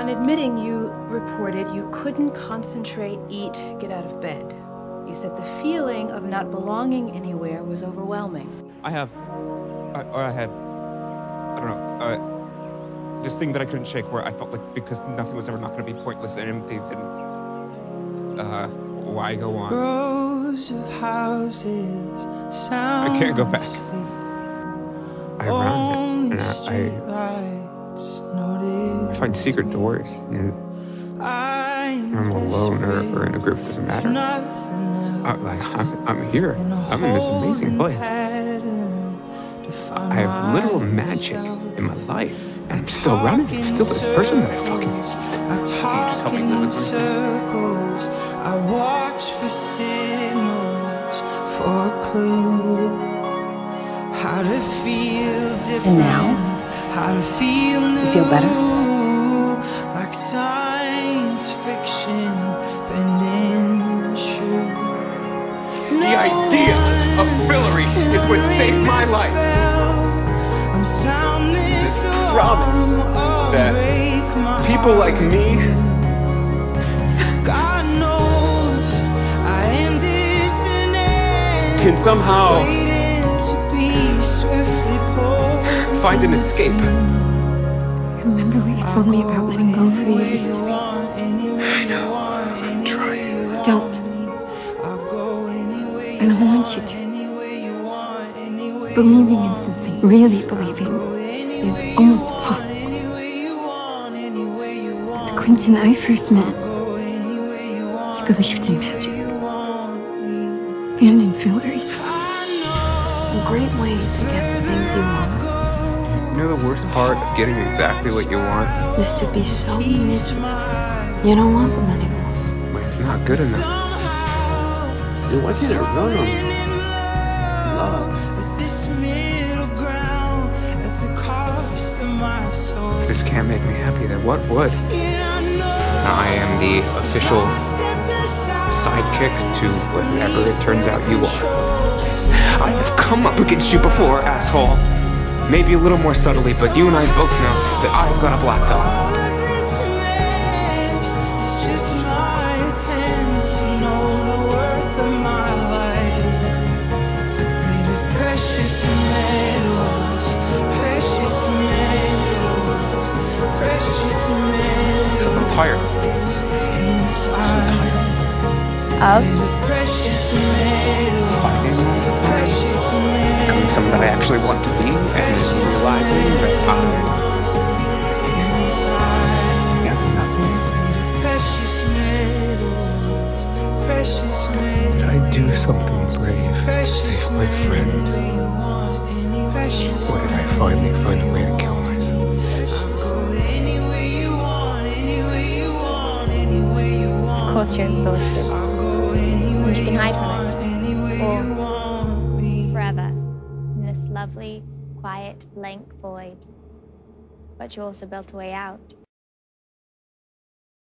On admitting, you reported you couldn't concentrate, eat, get out of bed. You said the feeling of not belonging anywhere was overwhelming. I have, I, or I had, I don't know, uh, this thing that I couldn't shake where I felt like because nothing was ever not going to be pointless and empty, then, uh, why go on? Rows of houses I can't go back. I run and I, I find secret doors. And I'm alone or, or in a group, it doesn't matter. I, like I'm, I'm here. I'm in this amazing place. I have literal magic in my life. And I'm still running. I'm still this person that I fucking Can you just help me live with myself? I watch for signals for a clue. How to feel different. And now? How to feel new. You feel better? Idea of Fillory is what saved my life. This promise that people like me God knows I am dissonant. can somehow Waiting to be swiftly pulled. find an escape. Remember what you told me about letting go of who you used to be? I know. I'm trying. Don't. I don't want you to. Believing in something, really believing, is almost impossible. But the Quentin I first met, he believed in magic. And in Fillory. A great way to get the things you want You know the worst part of getting exactly what you want? is to be so miserable. You don't want them anymore. When it's not good enough. Then why can't I run on If this can't make me happy, then what would? I. Now, I am the official sidekick to whatever it turns out you are. I have come up against you before, asshole. Maybe a little more subtly, but you and I both know that I've got a black belt. Tired. So tired. Of? Precious metals, Fighting all the precious metals. Becoming someone that I actually want to be, and realizing that I am nothing. Precious metals, precious metals. Do something brave to save my friend? Or did I finally find a way to kill myself? Of course you're exhausted. And you can hide from it. Or forever. In this lovely, quiet, blank void. But you also built a way out.